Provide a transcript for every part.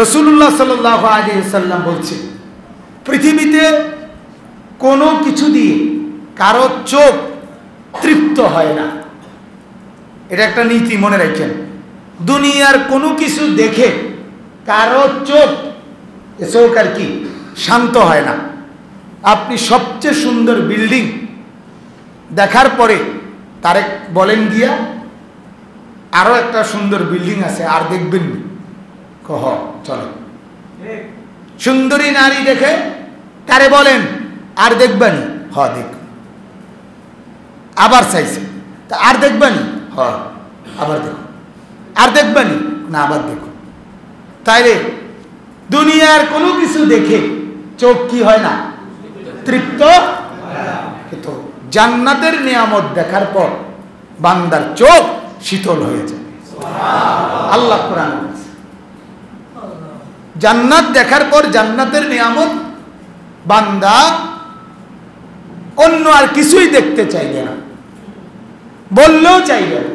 রসুল্লাহ সাল্লাহ আলী সাল্লাম বলছে, পৃথিবীতে কোনো কিছু দিয়ে কারও চোখ তৃপ্ত হয় না। এটা একটা নীতি, মনে রাখেন। দুনিয়ার কোনো কিছু দেখে কারও চোখ চোখ আর কি, শান্ত হয় না। আপনি সবচেয়ে সুন্দর বিল্ডিং দেখার পরে তারেক বলেন গিয়া আরও একটা সুন্দর বিল্ডিং আছে, আর দেখবেন কহ চলো। সুন্দরী নারী দেখে তারে বলেন? আর দেখবেন? হ দেখ। আবার চাইছে। তা আর দেখবেন? হ আবার দেখো। আর দেখবেন? না আবার দেখো। তাইলে দুনিয়ার কোনো কিছু দেখে চোখ কি হয় না? তৃপ্ত? কিন্তু জান্নাতের নিয়ামত দেখার পর বান্দার চোখ শীতল হয়ে যায়। আল্লাহ কোরআন বলেছে। জান্নাত দেখার পর জান্নাতের নিয়ামত বান্দা অন্য আর কিছুই দেখতে চাইবে না, বললেও চাইবে না।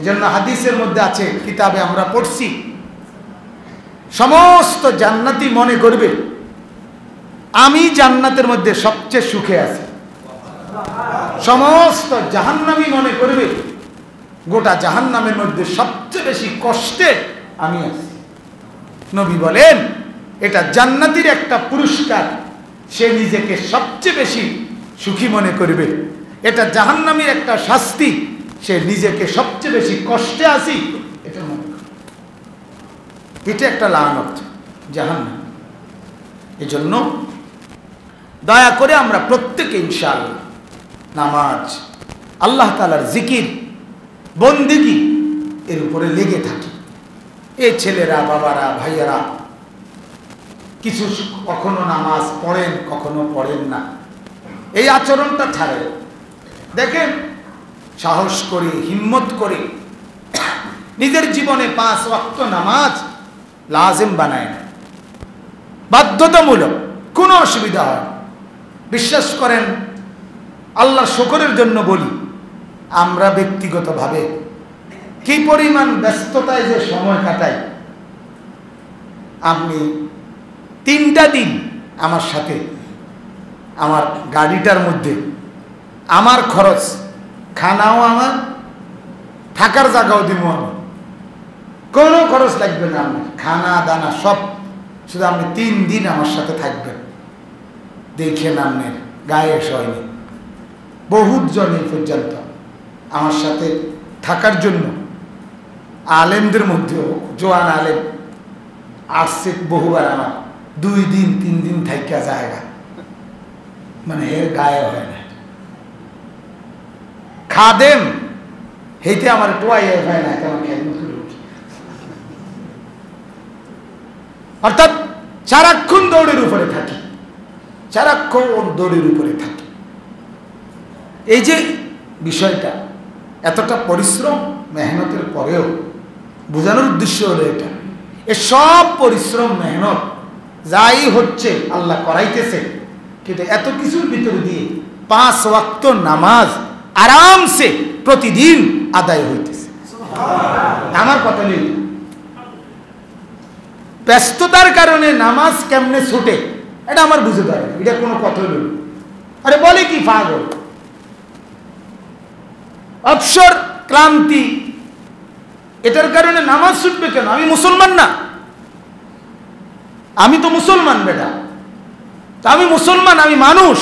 এজন্য হাদিসের মধ্যে আছে, কিতাবে আমরা পড়ছি, সমস্ত জান্নাতি মনে করবে, আমি জান্নাতের মধ্যে সবচেয়ে সুখে আছি। সমস্ত জাহান্নামি মনে করবে, গোটা জাহান্নামের মধ্যে সবচেয়ে বেশি কষ্টে আমি আছি। নবী বলেন, এটা জান্নাতির একটা পুরস্কার। সে নিজেকে সবচেয়ে বেশি সুখী মনে করবে। এটা জাহান্নামীর একটা শাস্তি। সে নিজেকে সবচেয়ে বেশি কষ্টে আসি, এটা মনে করবে। এটা একটা লানত, জাহান্নাম। এজন্য দয়া করে আমরা প্রত্যেকে ইনশাআল্লাহ নামাজ, আল্লাহ তালার জিকির, বন্দিগি এর উপরে লেগে থাকি। এ ছেলেরা, বাবারা, ভাইয়ারা, কিছু কখনো নামাজ পড়েন, কখনো পড়েন না। এই আচরণটা ছাড়ে। দেখেন, সাহস করে, হিম্মত করে, নিজের জীবনে পাঁচ ওয়াক্ত নামাজ লাজেম বানায় না বাধ্যতামূলক, কোনো অসুবিধা হয় বিশ্বাস করেন আল্লাহ শকরের জন্য বলি, আমরা ব্যক্তিগতভাবে কি পরিমাণ ব্যস্ততায় যে সময় কাটাই? আপনি তিনটা দিন আমার সাথে, আমার গাড়িটার মধ্যে, আমার খরচ, খানাও আমার, থাকার জায়গাও দিব আমি। কোনো খরচ লাগবে না আমার, খানা, দানা, সব। শুধু আপনি তিন দিন আমার সাথে থাকবেন। দেখেন আপনার গায়ে সয়নি। বহুত জন পর্যন্ত আমার সাথে থাকার জন্য আলেমদের মধ্যেও, জোয়ান আলেম আসছে বহুবার আমার, দুই দিন, তিন দিন থাইকা জায়গা মানে এর গায়ে হয় না। খাদেম, হেইতে আমার টোয়াই হয় না উঠি। অর্থাৎ সারাক্ষণ দৌড়ের উপরে থাকি। সারাক্ষণ ওর দৌড়ের উপরে থাকি। এই যে বিষয়টা, এতটা পরিশ্রম, মেহনতের পরেও বোঝানোর উদ্দেশ্য হলো এটা। এ সব পরিশ্রম মেহনত যাই হচ্ছে আল্লাহ করাইতেছে। কিন্তু এত কিছুর ভিতরে দিয়ে পাঁচ ওয়াক্ত নামাজ আরামসে প্রতিদিন আদায় হইতেছে। আমার কথা নেই ব্যস্ততার কারণে নামাজ কেমনে ছুটে এটা আমার বুঝে পারে এটা কোনো কথা নেই আরে বলে কি পাগল? অবসর ক্লান্তি এটার কারণে নামাজ ছুটবে কেন? আমি মুসলমান না। আমি তো মুসলমান বেটা। তা আমি মুসলমান, আমি মানুষ।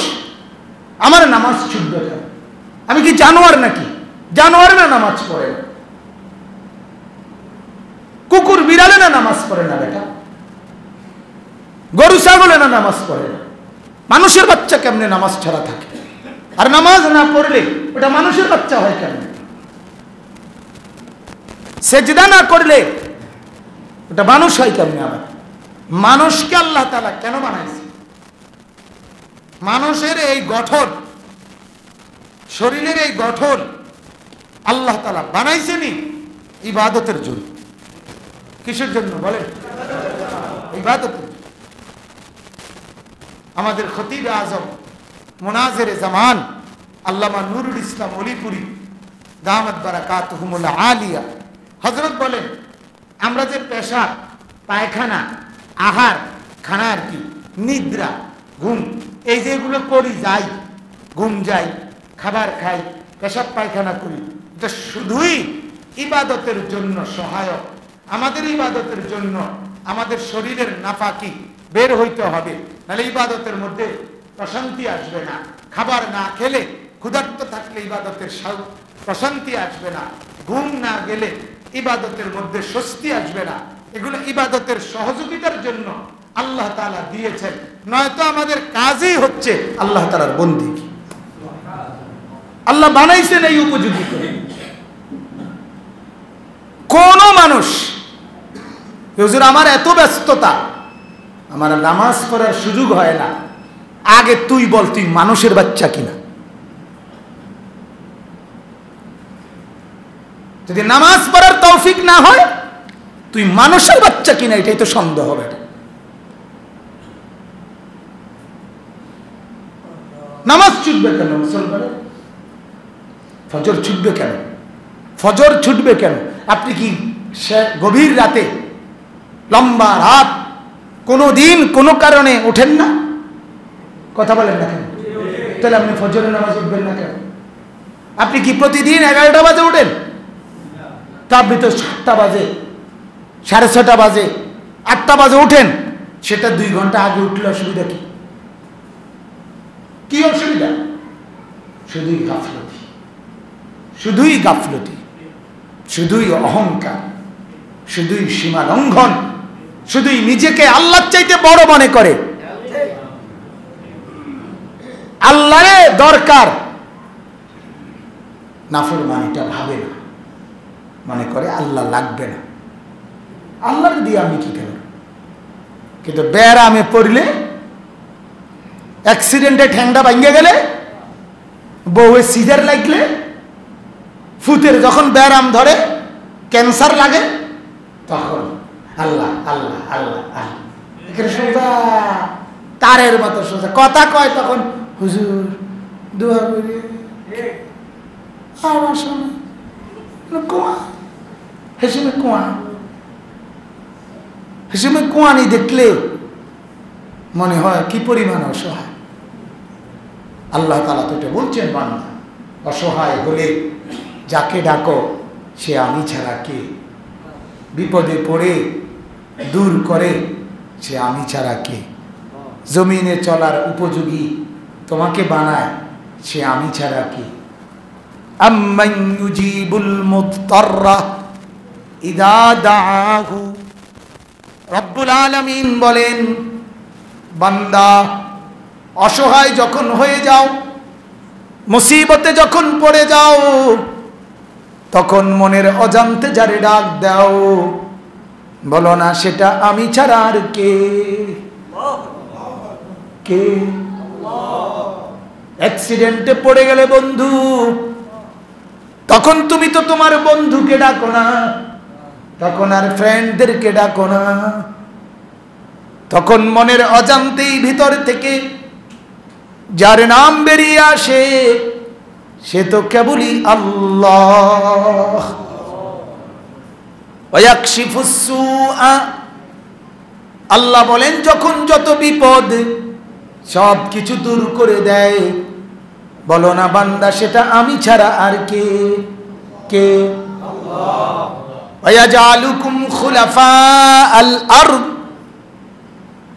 আমার নামাজ ছুটবে কেন? আমি কি জানোয়ার নাকি? জানোয়ার না নামাজ পড়ে কুকুর বিড়ালে না নামাজ পড়ে না বেটা। গরু ছাগলে না নামাজ পড়ে না। মানুষের বাচ্চা কেমনে নামাজ ছাড়া থাকে? আর নামাজ না পড়লে ওটা মানুষের বাচ্চা হয় কেমনে? সেজদা না করলে ওটা মানুষ হয় কেমনে আবার? মানুষকে আল্লাহ তালা কেন বানাইছে? মানুষের এই গঠন, শরীরের এই গঠন আল্লাহ তালা বানাইছেনি ইবাদতের জন্য। কিসের জন্য বলেন? ইবাদতের আমাদের খতিব আজম মোনাজের জামান, আল্লামা নুরুল ইসলাম অলিপুরি, দামত বারাকাত হুমুল্লা আলিয়া হজরত বলেন, আমরা যে পেশা পায়খানা, আহার, খানা আর কি, নিদ্রা, ঘুম, এই যেগুলো করি যাই, ঘুম যাই, খাবার খাই, পেশাব, পায়খানা করি, এটা শুধুই ইবাদতের জন্য সহায়ক। আমাদের ইবাদতের জন্য আমাদের শরীরের নাফাকি বের হইতে হবে, নাহলে ইবাদতের মধ্যে প্রশান্তি আসবে না। খাবার না খেলে, ক্ষুধার্ত থাকলে ইবাদতের প্রশান্তি আসবে না। ঘুম না গেলে ইবাদতের মধ্যে স্বস্তি আসবে না। এগুলো ইবাদতের সহযোগিতার জন্য আল্লাহ তালা দিয়েছেন। নয়তো আমাদের কাজই হচ্ছে আল্লাহ তালার বন্দি। আল্লাহ বানাইছেন এই উপযোগী করে। কোন মানুষ, হুজুর, আমার এত ব্যস্ততা, আমার নামাজ পড়ার সুযোগ হয় না। আগে তুই বল, তুই মানুষের বাচ্চা কিনা? যদি নামাজ পড়ার তৌফিক না হয়, তুই মানুষের বাচ্চা কিনা, এটাই তো সন্দেহ হবে। নামাজ ছুটবে কেন মুসলমানের ফজর ছুটবে কেন? ফজর ছুটবে কেন? আপনি কি গভীর রাতে, লম্বা রাত, কোনো দিন কোনো কারণে ওঠেন না? কথা বলেন না কেন? তাহলে আপনি ফজরের নামাজ উঠবেন না কেন? আপনি কি প্রতিদিন এগারোটা বাজে ওঠেন? তা আপনি তো সাতটা বাজে, সাড়ে ছটা বাজে, আটটা বাজে, ওঠেন। সেটা দুই ঘণ্টা আগে উঠলে অসুবিধা কি? কি অসুবিধা? শুধুই গাফলতি। শুধুই গাফলতি। শুধুই অহংকার। শুধুই সীমা লঙ্ঘন। শুধুই নিজেকে আল্লাহ চাইতে বড় মনে করে। আল্লাহরে দরকার। নাফর মানিটা ভাবে না। মনে করে আল্লাহ লাগবে না। আল্লাহর দিয়ে আমি কি কেন কিন্তু ব্যারামে পড়লে অ্যাক্সিডেন্টে ঠ্যাংটা ভাঙ্গে গেলে বউয়ের সিজার লাগলে ফুতের যখন ব্যারাম ধরে ক্যান্সার লাগে তখন আল্লাহ আল্লাহ আল্লাহ আল্লাহ। সোজা তারের মতো সোজা। কথা কয় তখন হুজুর দোয়া করি। আমার কুয়া হেসেমে কুয়া হেসেমে কুয়ানি দেখলে মনে হয় কি পরিমাণ অসহায় আল্লাহ তালা তো এটা বলছেন বাংলা অসহায় হলে যাকে ডাকো সে আমি ছাড়া কে বিপদে পড়ে দূর করে সে আমি ছাড়া কে জমিনে চলার উপযোগী তোমাকে বানায় সে আমি ছাড়া কে আম্মাইয়ুজিবুল ইদা বলেন, বান্দা, অসহায় যখন হয়ে যাও, মুসিবতে যখন পড়ে যাও, তখন মনের অজান্তে যারে ডাক দাও। বলো না, সেটা আমি ছাড়া আর কে? কে? অ্যাক্সিডেন্টে পড়ে গেলে বন্ধু, তখন তুমি তো তোমার বন্ধুকে ডাকো না। তখন আর ফ্রেন্ডদেরকে ডাকো না। তখন মনের অজান্তেই ভিতর থেকে যার নাম বেরিয়ে আসে, সে তো কেবলই আল্লাহ। আল্লাহ বলেন, যখন যত বিপদ সব কিছু দূর করে দেয়। বলো না বান্দা, সেটা আমি ছাড়া আর কে? কে?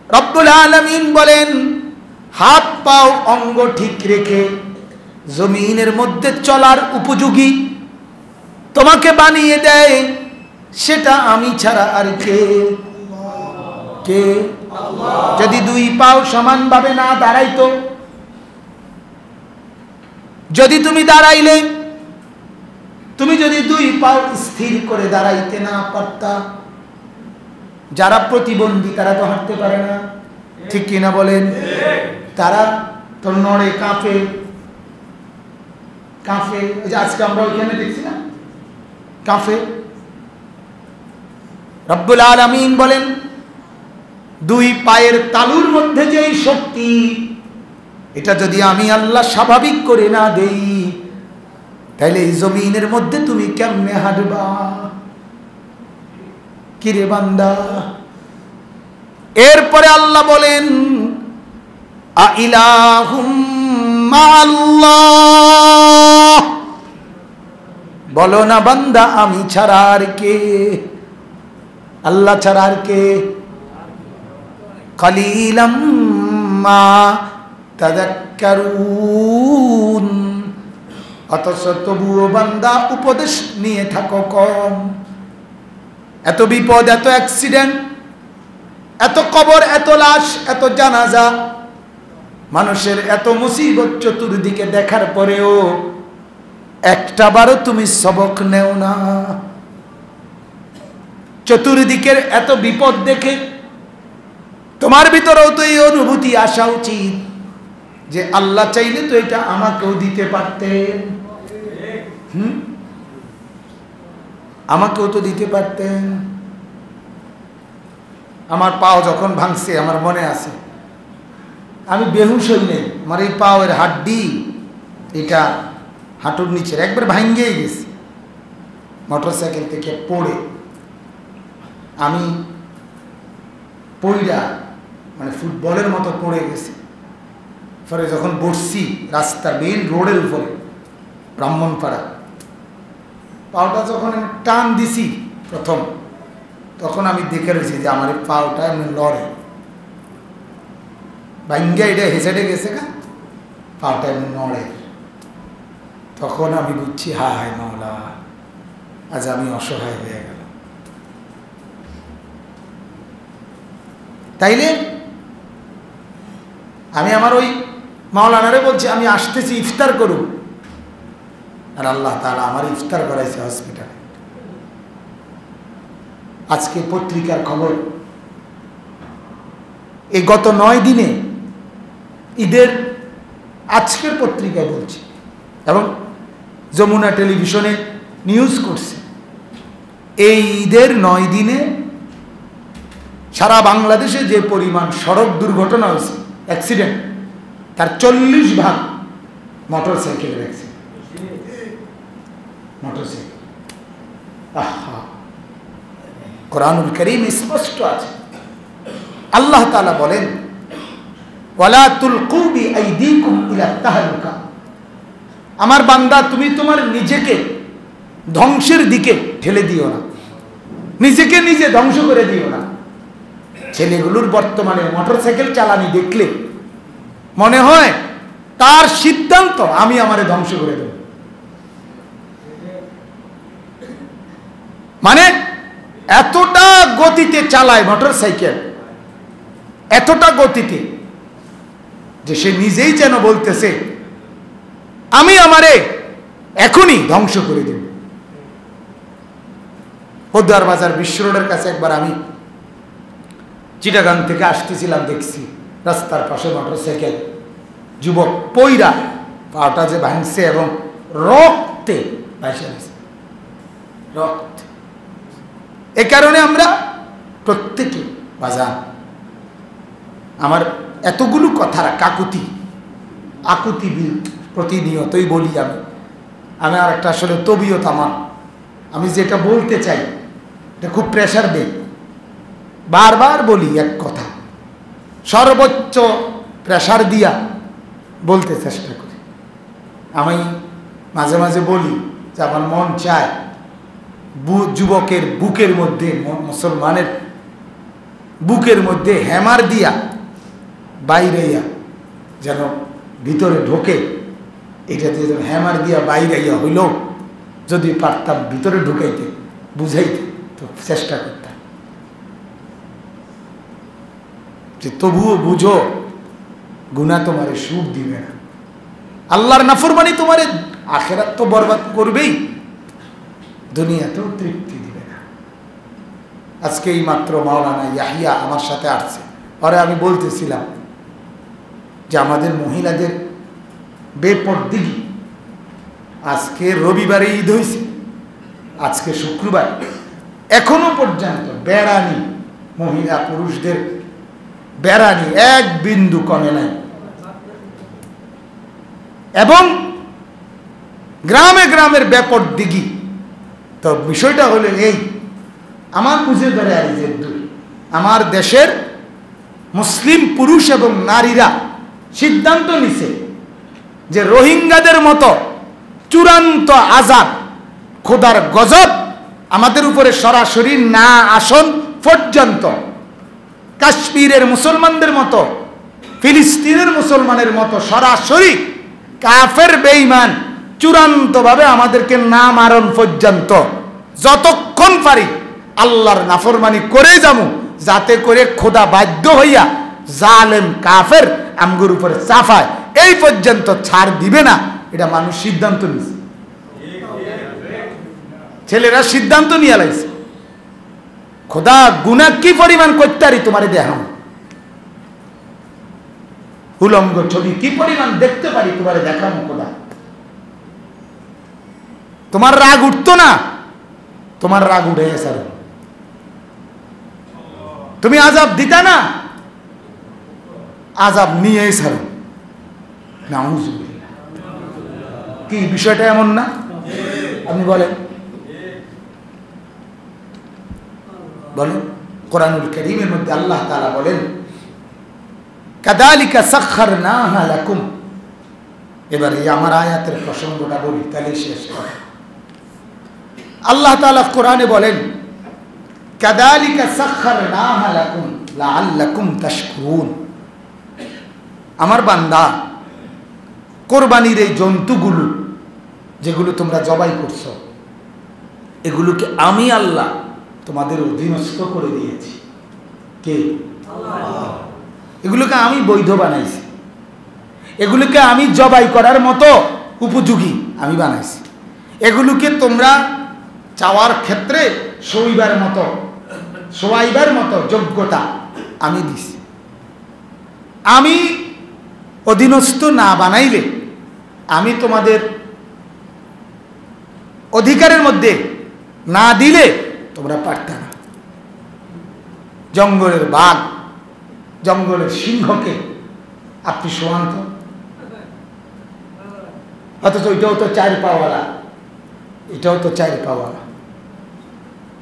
রব্বুল আলমিন বলেন, হাত পাও অঙ্গ ঠিক রেখে জমিনের মধ্যে চলার উপযোগী তোমাকে বানিয়ে দেয়, সেটা আমি ছাড়া আর কে? কে? যদি দুই পাও সমানভাবে না দাঁড়াইতো, যদি তুমি দাঁড়াইলে তুমি যদি দুই পাও স্থির করে দাঁড়াইতে না পারতা, যারা প্রতিবন্ধী তারা তো হাঁটতে পারে না। ঠিক কিনা বলেন? তারা তো নড়ে, কাঁপে। কাঁফে ওই যে আজকে আমরা ওইখানে দেখছি না? কাঁফে রব্বুল আলমিন বলেন, দুই পায়ের তালুর মধ্যে যেই শক্তি, এটা যদি আমি আল্লাহ স্বাভাবিক করে না দেই তাহলে এই জমিনের মধ্যে তুমি কেমনে হাঁটবা? কিরে বান্দা? এরপরে আল্লাহ বলেন বলো না বান্দা, আমি ছাড়া আর কে? আল্লাহ ছাড়া আর কে? কালিলাম মা তাদাক্কারুন। অথচ তবুও বান্দা উপদেশ নিয়ে থাকো কম। এত বিপদ, এত অ্যাক্সিডেন্ট এত কবর, এত লাশ, এত জানাজা, মানুষের এত মুসিবত চতুর্দিকে দেখার পরেও একটা বারও তুমি সবক নেও না। চতুর্দিকের এত বিপদ দেখে তোমার ভিতরেও তো এই অনুভূতি আসা উচিত যে আল্লাহ চাইলে তো এটা আমাকেও দিতে পারতেন। হুম? আমাকেও তো দিতে পারতেন। আমার পাও যখন ভাঙছে, আমার মনে আছে। আমি বেহুশ হই নেই আমার এই পাওয়ের হাড্ডি, এটা হাঁটুর নিচের, একবার ভাঙ্গেই গেছে। মোটর সাইকেল থেকে পড়ে, আমি পইরা মানে ফুটবলের মতো পড়ে গেছে। পরে যখন বসছি রাস্তার মেইন রোডের উপরে, ব্রাহ্মণপাড়া পাওটা যখন আমি টান দিছি প্রথম, তখন আমি দেখে রয়েছি যে আমার পাওটা এমনি লড়ে। ভাঙ্গা এটা হেসেটে গেছে না পাওটা এমনি নড়ে। তখন আমি বুঝছি, হায় মাওলা, আজ আমি অসহায় হয়ে গেল তাইলে আমি আমার ওই মাওলানারে বলছি, আমি আসতেছি, ইফতার করুন আর আল্লাহ তালা আমার ইফতার করাইছে হসপিটালে। আজকে পত্রিকার খবর। এই গত নয় দিনে ঈদের আজকের পত্রিকায় বলছি এবং যমুনা টেলিভিশনে নিউজ করছে। এই ঈদের নয় দিনে সারা বাংলাদেশে যে পরিমাণ সড়ক দুর্ঘটনা হয়েছে অ্যাক্সিডেন্ট তার চল্লিশ ভাগ মোটর সাইকেলের অ্যাক্সিডেন্ট মোটর সাইকেল আহা। কোরআনুল করিম স্পষ্ট আছে। আল্লাহ তালা বলেন আমার বান্দা, তুমি তোমার নিজেকে ধ্বংসের দিকে ঠেলে দিও না। নিজেকে নিজে ধ্বংস করে দিও না। ছেলেগুলোর বর্তমানে মোটরসাইকেল চালানি দেখলে মনে হয় তার সিদ্ধান্ত আমি আমারে ধ্বংস করে দেব। মানে এতটা গতিতে চালায় মোটর সাইকেল এতটা গতিতে যে সে নিজেই যেন বলতেছে, আমি আমারে এখনই ধ্বংস করে দেব। পদ্মার বাজার বিশ্ব রোডের কাছে একবার আমি চিটাগাং থেকে আসতেছিলাম, দেখছি রাস্তার পাশে মোটর সাইকেল যুবক পৈরা পাটা যে ভাঙছে এবং রক্তে ভাসে রক্ত। এ কারণে আমরা প্রত্যেকে বাজান। আমার এতগুলো কথা কাকুতি, আকুতি প্রতিনিয়তই বলি আমি। আমি আর একটা আসলে তবিয়ত আমার। আমি যেটা বলতে চাই, এটা খুব প্রেশার দেই বারবার বলি এক কথা, সর্বোচ্চ প্রেশার দিয়া বলতে চেষ্টা করি। আমি মাঝে মাঝে বলি যে আমার মন চায় যুবকের বুকের মধ্যে মুসলমানের বুকের মধ্যে হ্যামার দিয়া বাইরাইয়া যেন ভিতরে ঢোকে। এটা দিয়ে যেন হ্যামার দিয়া বাইরাইয়া হইল, যদি পারতাম ভিতরে ঢুকাইতে, বুঝাইতে, তো চেষ্টা করতাম। যে তবুও বুঝো গুণা তোমারে সুখ দিবে না। আল্লাহর নাফরমানি তোমারে আখেরাত তো বরবাদ করবেই। দুনিয়াতেও তৃপ্তি দিবে না। আজকে এই মাত্র মাওলানা ইয়াহিয়া আমার সাথে আসছে। পরে আমি বলতেছিলাম যে আমাদের মহিলাদের বেপরদিগি আজকে রবিবারে ঈদ হয়েছে আজকে শুক্রবার। এখনও পর্যন্ত বেড়ানি মহিলা পুরুষদের বেড়ানি এক বিন্দু কমে নাই। এবং গ্রামে গ্রামের ব্যাপর দিঘি তো বিষয়টা হলো এই, আমার বুঝে ধরে আর যে আমার দেশের মুসলিম পুরুষ এবং নারীরা সিদ্ধান্ত নিছে যে রোহিঙ্গাদের মতো চূড়ান্ত আজাদ, খোদার গজব আমাদের উপরে সরাসরি না আসন পর্যন্ত। কাশ্মীরের মুসলমানদের মতো, ফিলিস্তিনের মুসলমানের মতো সরাসরি কাফের বেঈমান চূড়ান্তভাবে আমাদেরকে না মারণ পর্যন্ত যতক্ষণ পারি আল্লাহর নাফরমানি করে যাব যাতে করে খোদা বাধ্য হইয়া জালেম, কাফের আমগুর উপরে চাফায় এই পর্যন্ত ছাড় দিবে না, এটা মানুষ সিদ্ধান্ত নিয়েছে। ছেলেরা সিদ্ধান্ত নিয়ে লাইছে। খোদা গুণা কি পরিমাণ করতে পারি তোমার দেখাম উলঙ্গ ছবি কি পরিমাণ দেখতে পারি তোমার দেখাম খোদা। তোমার রাগ উঠতো না? তোমার রাগ উঠে স্যার তুমি আজাব দিতা না? আজাব নিয়ে স্যার না কি, বিষয়টা এমন না? আপনি বলেন। বলেন, কোরআনুল করিমের মধ্যে আল্লাহ তালা বলেন, কাদালিকা সাক্ষর না হালাকুম এবার এই আমার আয়াতের প্রসঙ্গটা বলি তাহলে শেষ করে আল্লাহ তালা কোরআনে বলেন, কাদালিকা সাক্ষর আমার বান্দা, কোরবানির এই জন্তুগুলো যেগুলো তোমরা জবাই করছ, এগুলোকে আমি আল্লাহ তোমাদের অধীনস্থ করে দিয়েছি। কে? এগুলোকে আমি বৈধ বানাইছি। এগুলোকে আমি জবাই করার মতো উপযোগী আমি বানাইছি। এগুলোকে তোমরা চাওয়ার ক্ষেত্রে সইবার মতো সোয়াইবার মতো যোগ্যতা আমি দিছি। আমি অধীনস্থ না বানাইলে আমি তোমাদের অধিকারের মধ্যে না দিলে তোমরা পারতে না। জঙ্গলের বাঘ, জঙ্গলের সিংহকে আপনি শোয়ান্ত অথচ এটাও তো চার পাওয়ালা, এটাও তো চার পাওয়ালা।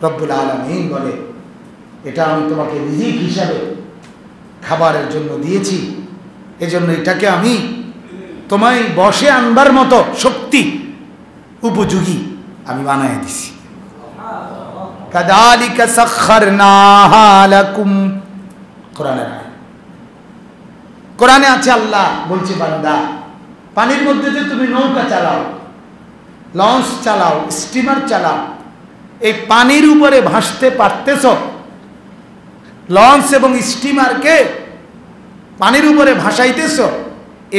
রব্বুল আলমিন বলে, এটা আমি তোমাকে রিজিক হিসাবে খাবারের জন্য দিয়েছি। এজন্য এটাকে আমি তোমায় বসে আনবার মতো শক্তি, উপযোগী আমি বানাই দিছি। কাদালিকা সাখখারনাহা লাকুম। কোরআনে কোরআনে আছে আল্লাহ বলছে, বান্দা, পানির মধ্যে যে তুমি নৌকা চালাও, লঞ্চ চালাও, স্টিমার চালাও এই পানির উপরে ভাসতে পারতেছ? লঞ্চ এবং স্টিমারকে পানির উপরে ভাসাইতেছ?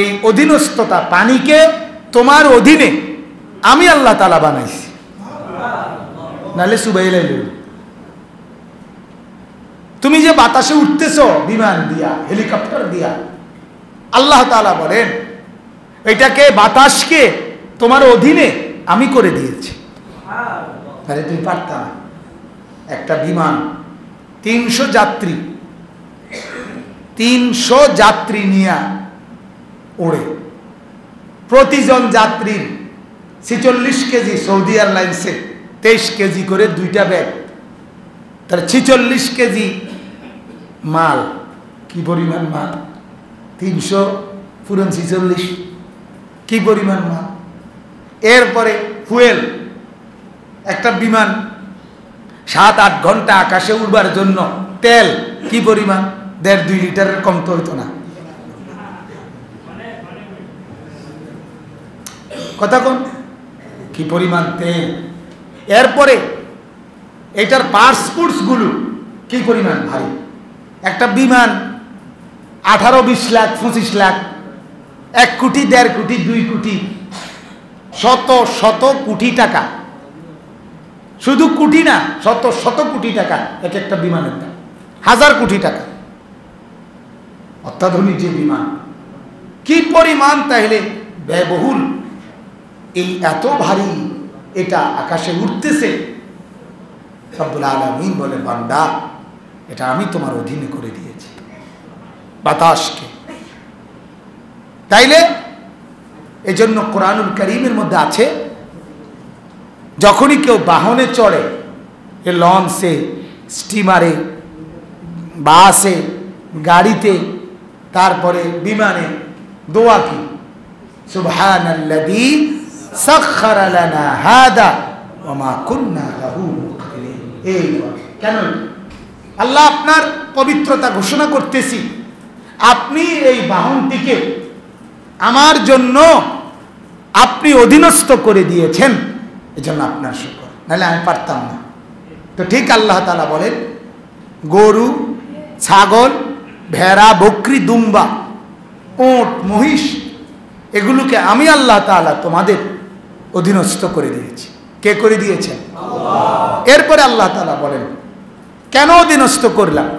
এই অধীনস্থতা পানিকে তোমার অধীনে আমি আল্লাহ তালা বানাইছি। নাহলে সুবাই তুমি যে বাতাসে উঠতেছ, বিমান দিয়া, হেলিকপ্টার দিয়া, আল্লাহ তালা বলেন, এটাকে বাতাসকে তোমার অধীনে আমি করে দিয়েছি। তাহলে তুমি পারতাম একটা বিমান, তিনশো যাত্রী তিনশো যাত্রী নিয়ে ওড়ে। প্রতিজন যাত্রীর ছিচল্লিশ কেজি সৌদি এয়ারলাইন্সে তেইশ কেজি করে দুইটা ব্যাগ। তাহলে ছিচল্লিশ কেজি মাল, কি পরিমাণ মাল? তিনশো পুরন ছিচল্লিশ, কি পরিমাণ মাল? এরপরে ফুয়েল একটা বিমান সাত আট ঘণ্টা আকাশে উড়বার জন্য তেল কি পরিমাণ? দেড় দুই লিটারের কম তো হইতো না। কথা কোন, কি পরিমাণ তেল? এরপরে এটার পার্সপুটসগুলো কি পরিমাণ ভারী? একটা বিমান আঠারো, বিশ লাখ, পঁচিশ লাখ, এক কোটি, দেড় কোটি, দুই কোটি, শত শত কোটি টাকা। শুধু কোটি না, শত শত কোটি টাকা, এক একটা বিমানের দাম। হাজার কোটি টাকা। অত্যাধুনিক যে বিমান, কি পরিমাণ তাহলে ব্যয়বহুল? এই এত ভারী, এটা আকাশে উঠতেছে সব্বুল আলমিন বলে, বান্দা, এটা আমি তোমার অধীনে করে দিয়েছি। বাতাসকে। তাইলে, এজন্য জন্য কোরআনুল করিমের মধ্যে আছে যখনই কেউ বাহনে চড়ে, এ লঞ্চে, স্টিমারে, বাসে, গাড়িতে, তারপরে বিমানে দোয়া কি সুবহানাল্লাযী সাখখারা লানা হাদা কেন আল্লাহ আপনার পবিত্রতা ঘোষণা করতেছি। আপনি এই বাহনটিকে আমার জন্য আপনি অধীনস্থ করে দিয়েছেন। এজন্য আপনার শুকর। নাহলে আমি পারতাম না। তো ঠিক আল্লাহ তালা বলেন গরু ছাগল ভেড়া বকরি দুম্বা ওট মহিষ এগুলোকে আমি আল্লাহ তাআলা তোমাদের অধীনস্থ করে দিয়েছি। কে করে দিয়েছেন? এরপরে আল্লাহ তালা বলেন কেন অধীনস্থ করলাম?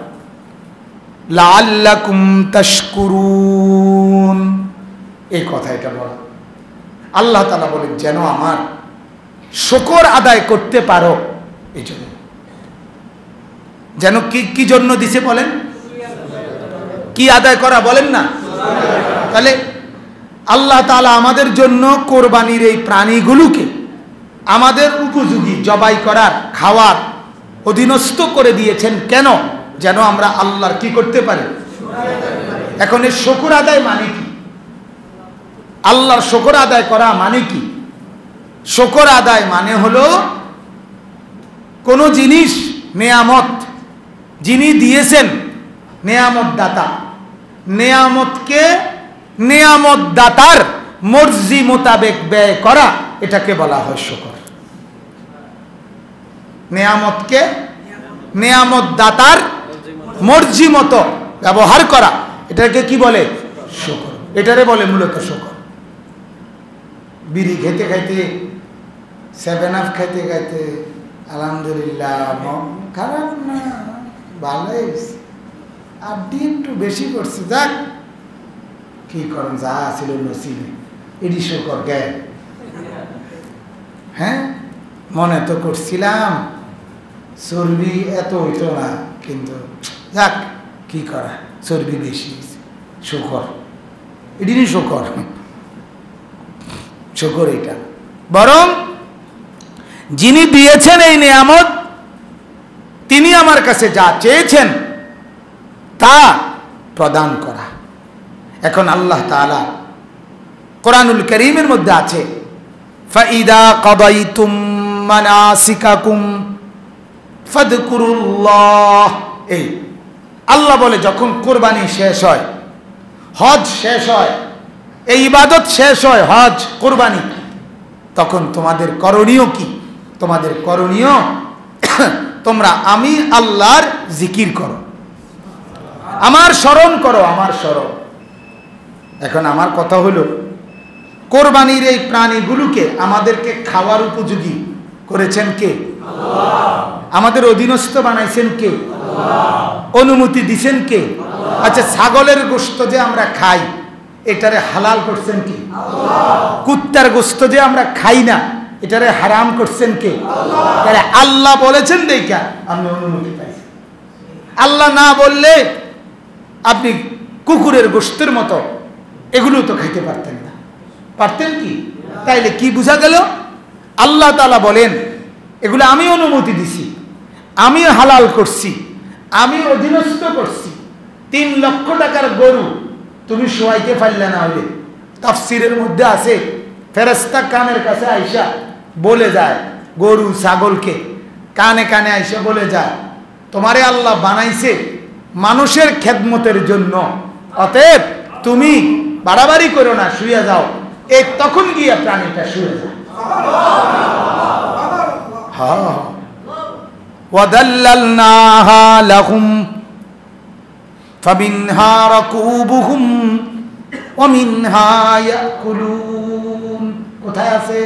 লাল্লাকুম তাশকুরুন। এই কথা এটা বলা। আল্লাহ তালা বলেন যেন আমার শকর আদায় করতে পারো। এই জন্য। যেন কি কি জন্য দিছে বলেন? কি আদায় করা বলেন না? তাহলে আল্লাহ তালা আমাদের জন্য কোরবানির এই প্রাণীগুলোকে আমাদের উপযোগী জবাই করার, খাওয়ার, অধীনস্থ করে দিয়েছেন কেন? যেন আমরা আল্লাহর কি করতে পারি? এখন এই শকুর আদায় মানে কি? আল্লাহর শকর আদায় করা মানে কি? শকর আদায় মানে হলো কোনো জিনিস নেয়ামত, যিনি দিয়েছেন নেয়ামত দাতা নেয়ামতকে নেয়ামত দাতার মর্জি মোতাবেক ব্যয় করা, এটাকে বলা হয় শকর। নেয়ামতকে নেয়ামত দাতার মর্জি মতো ব্যবহার করা, এটাকে কি বলে? শকর। এটারে বলে মূলত শকর। বিড়ি খেতে খাইতে সেভেন আপ খাইতে খাইতে আলহামদুলিল্লাহ খারাপ না ভালোই হয়েছে। আড্ডি একটু বেশি করছে, যাক, কি করেন, যা ছিল নসিবে এডি শকর গে হ্যাঁ মনে তো করছিলাম, চর্বি এত হইতো না, কিন্তু যাক, কি করা, চর্বি বেশি শুকর। এদিনই শুকর শুকর এটা। বরং যিনি দিয়েছেন এই নিয়ামত, তিনি আমার কাছে যা চেয়েছেন, তা প্রদান করা। এখন আল্লাহ তাআলা কোরআনুল করিমের মধ্যে আছে, ফাইদা কাদাইতুম মানাসিকাকুম ফাদকুরুল্লাহ। এই, আল্লাহ বলে, যখন কোরবানি শেষ হয়, হজ শেষ হয়, এই ইবাদত শেষ হয়, হজ, কোরবানি, তখন তোমাদের করণীয় কি? তোমাদের করণীয় তোমরা আমি আল্লাহর জিকির করো। আমার স্মরণ করো আমার স্মরণ। এখন আমার কথা হলো কোরবানির এই প্রাণীগুলোকে আমাদেরকে খাওয়ার উপযোগী করেছেন কে? আমাদের অধীনস্থ বানাইছেন কে? অনুমতি দিছেন কে? আচ্ছা ছাগলের গোস্ত যে আমরা খাই এটারে হালাল করছেন কে? কুত্তার গোস্ত যে আমরা খাই না এটারে হারাম করছেন কে? আল্লাহ বলেছেন দেখা আমি অনুমতি পাইছি। আল্লাহ না বললে আপনি কুকুরের গোস্তের মতো এগুলো তো খাইতে পারতেন না। পারতেন কি? তাইলে কি বোঝা গেল? আল্লাহ তালা বলেন, এগুলো আমি অনুমতি দিছি, আমি হালাল করছি, আমি অধীনস্থ করছি। তিন লক্ষ টাকার গরু তুমি সোয়াইতে পারলে না হলে। তাফসিরের মধ্যে আছে ফেরস্তা কানের কাছে আইসা বলে যায় গরু ছাগলকে কানে কানে আইসা বলে যায় তোমারে আল্লাহ বানাইছে মানুষের খেদমতের জন্য অতএব তুমি বাড়াবাড়ি করো না শুয়ে যাও এই তখন গিয়ে প্রাণীটা শুয়ে যায় হ্যাঁ وذللناها لهم فمنها ركوبهم ومنها يأكلون কোথায় আছে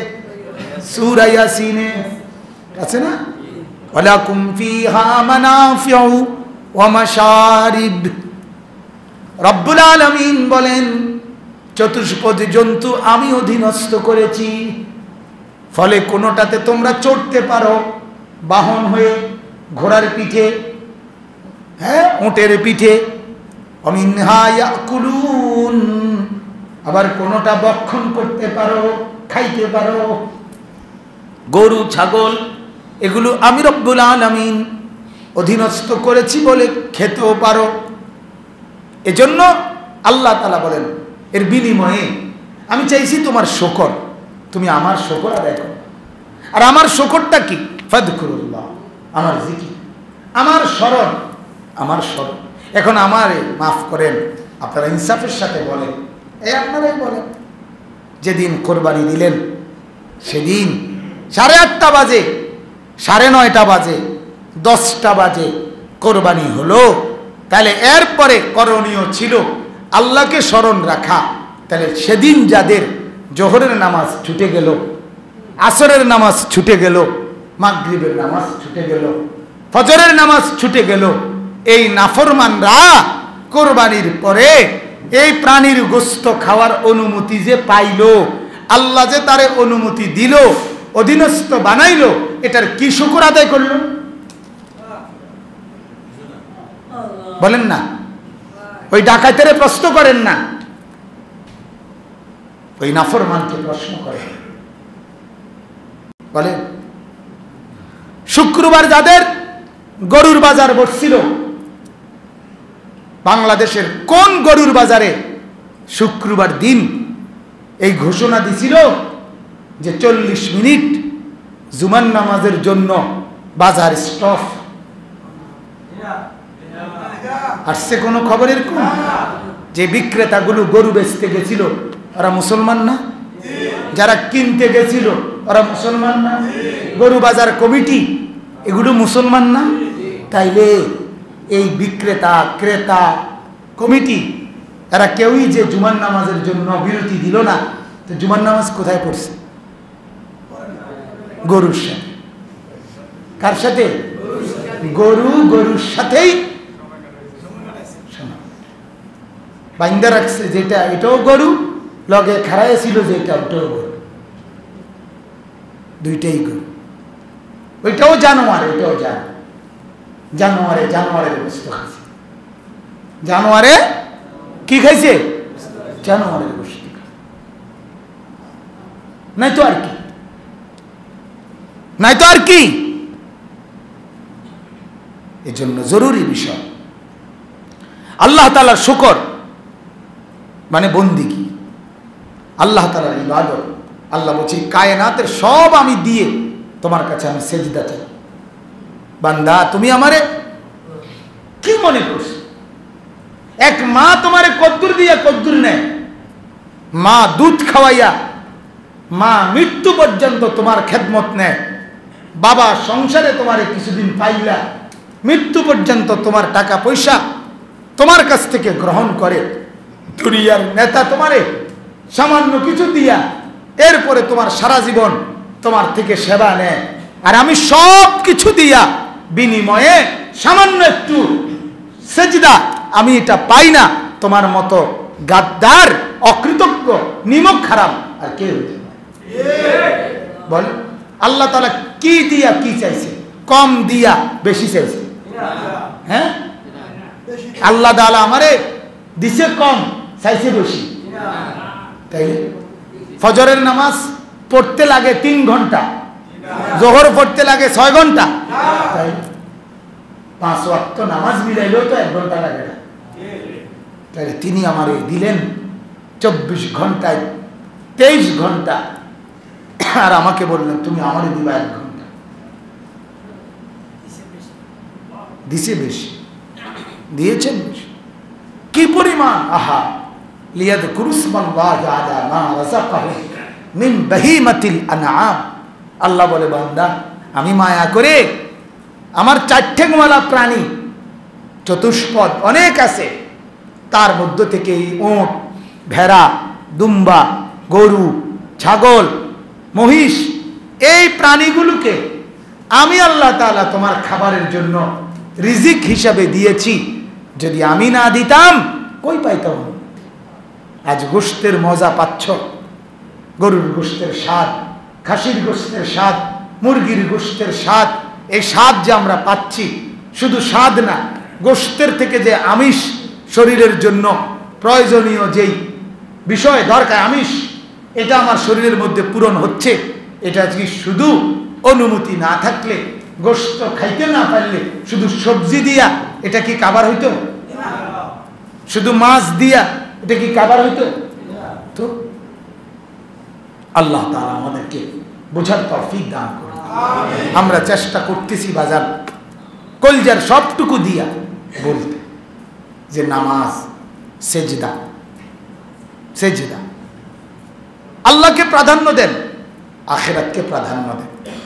সূরা ইয়াসিনে। আছে না? ওয়ালাকুম ফিহা মানাফিউ ওয়া মাশারিব। রব্বুল আলামিন বলেন, চতুষ্পদ জন্তু আমি অধীনস্থ করেছি, ফলে কোনোটাতে তোমরা চড়তে পারো বাহন হয়ে ঘোড়ার পিঠে হ্যাঁ উঁটের পিঠে। অমিনহায়াকুলুন আবার কোনোটা বক্ষণ করতে পারো, খাইতে পারো। গরু, ছাগল, এগুলো আমি রব্বুল আলামিন অধীনস্থ করেছি বলে খেতেও পারো। এজন্য আল্লাহ তালা বলেন, এর বিনিময়ে আমি চাইছি তোমার শকর। তুমি আমার শকর আদায় করো। আর আমার শকরটা কি? ফদকুরুল্লাহ, আমার জিকি আমার স্মরণ আমার স্মরণ। এখন আমার মাফ করেন, আপনারা ইনসাফের সাথে বলেন, এই আপনারাই বলেন। যেদিন কোরবানি দিলেন, সেদিন সাড়ে আটটা বাজে, সাড়ে নয়টা বাজে, দশটা বাজে, কোরবানি হলো। তাহলে এরপরে করণীয় ছিল আল্লাহকে স্মরণ রাখা। তাহলে সেদিন যাদের জোহরের নামাজ ছুটে গেল, আসরের নামাজ ছুটে গেল, মাগরিবের নামাজ ছুটে গেল, ফজরের নামাজ ছুটে গেল, এই নাফরমানরা কোরবানির পরে এই প্রাণীর গোস্ত খাওয়ার অনুমতি যে পাইল, আল্লাহ যে তারে অনুমতি দিল অধীনস্থ বানাইল, এটার কি শুকুর আদায় করল? বলেন না। ওই ডাকাতের প্রশ্ন করেন না। ওই নাফরমানকে প্রশ্ন করেন। বলেন, শুক্রবার যাদের গরুর বাজার বসছিল, বাংলাদেশের কোন গরুর বাজারে শুক্রবার দিন এই ঘোষণা দিছিল যে চল্লিশ মিনিট জুমান নামাজের জন্য বাজার স্টফ আসছে কোনো খবরের কোন যে বিক্রেতাগুলো গরু বেচতে গেছিল, ওরা মুসলমান না? যারা কিনতে গেছিল, ওরা মুসলমান না? গরু বাজার কমিটি, এগুলো মুসলমান না? তাইলে এই বিক্রেতা, ক্রেতা কমিটি এরা কেউই যে জুমান নামাজের জন্য বিরতি দিল না, তো জুমান নামাজ কোথায় পড়ছে? গরুর সাথে। কার সাথে? গরু, গরুর সাথেই। বাইন্দা রাখছে যেটা, এটাও গরু, লগে খাড়াই ছিল যেটা ওটাও গরু। দুইটাই গরু। ওইটাও জানোয়ার, ওইটাও জানো জানোয়ারে, জানোয়ারের বস্তু খাইছে জানোয়ারে কি খাইছে? জানোয়ারের বস্তু নাই তো আর কি। নাই তো আর কি? এজন্য জরুরি বিষয়। আল্লাহ তালার শুকর মানে বন্দিগি আল্লাহ তালার ইবাদত। আল্লাহ বলছি কায়নাতের সব আমি দিয়ে তোমার কাছে আমি সেজদা চাই। বান্দা, তুমি আমারে কি মনে করছ? এক মা তোমারে কদ্দুর দিয়া কদ্দুর নেয়। মা দুধ খাওয়াইয়া মা মৃত্যু পর্যন্ত তোমার খেদমত নেয়। বাবা সংসারে তোমারে কিছুদিন পাইলা, মৃত্যু পর্যন্ত তোমার টাকা পয়সা তোমার কাছ থেকে গ্রহণ করে। দুনিয়ার নেতা তোমারে সামান্য কিছু দিয়া এরপরে তোমার সারা জীবন তোমার থেকে সেবা নেয়। আর আমি সব কিছু দিয়া বিনিময়ে সামান্য একটু সেজদা, আমি এটা পাই না। তোমার মতো গাদ্দার, অকৃতজ্ঞ, নিমক খারাপ আর কে বল। আল্লাহ তালা কি দিয়া কি চাইছে? কম দিয়া বেশি চাইছে। হ্যাঁ? আল্লাহ তালা আমারে দিছে কম, চাইছে বেশি। তাই ফজরের নামাজ পড়তে লাগে তিন ঘণ্টা। জোহর পড়তে লাগে ছয় ঘণ্টা। তাই পাঁচ ওয়াক্ত নামাজ মিলাইলেও তো এক ঘণ্টা লাগে না। তাহলে তিনি আমারে দিলেন চব্বিশ ঘন্টায় তেইশ ঘণ্টা। আর আমাকে বললেন, তুমি আমারে দিবা এক ঘণ্টা। দিছে বেশি। দিয়েছেন কি পরিমাণ? আহা, লিয়াদ কুরুসমান মিন বাহিমাতিল আনআম। আল্লাহ বলে, বান্দা, আমি মায়া করে আমার চারঠেকওয়ালা প্রাণী, চতুষ্পদ অনেক আছে, তার মধ্য থেকে এই ওঁট ভেড়া, দুম্বা, গরু, ছাগল, মহিষ, এই প্রাণীগুলোকে আমি আল্লাহ তাআলা তোমার খাবারের জন্য রিজিক হিসাবে দিয়েছি। যদি আমি না দিতাম, কই পাইতাম আজ গোষ্ঠের মজা পাচ্ছ। গরুর গোষ্ঠের স্বাদ, খাসির গোষ্ঠের স্বাদ, মুরগির গোষ্ঠের স্বাদ এই স্বাদ যে আমরা পাচ্ছি, শুধু স্বাদ না, গোষ্ঠের থেকে যে আমিষ শরীরের জন্য প্রয়োজনীয় যেই বিষয় দরকার আমিষ, এটা আমার শরীরের মধ্যে পূরণ হচ্ছে। এটা কি শুধু অনুমতি না থাকলে গোস্ত খাইতে না পারলে শুধু সবজি দিয়া এটা কি কাবার হইতো? শুধু মাছ দিয়া এটা কি কাবার হইতো? তো আল্লাহ তাআলা আমাদেরকে বোঝার তৌফিক দান করুন। আমরা চেষ্টা করতেছি বাজার কলজার সবটুকু দিয়া বলতে। যে নামাজ সেজদা সেজদা। আল্লাহকে প্রাধান্য দেন আখেরাতকে প্রাধান্য দেন।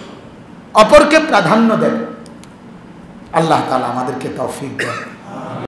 অপরকে প্রাধান্য দেন। আল্লাহ তালা আমাদেরকে তৌফিক দেন।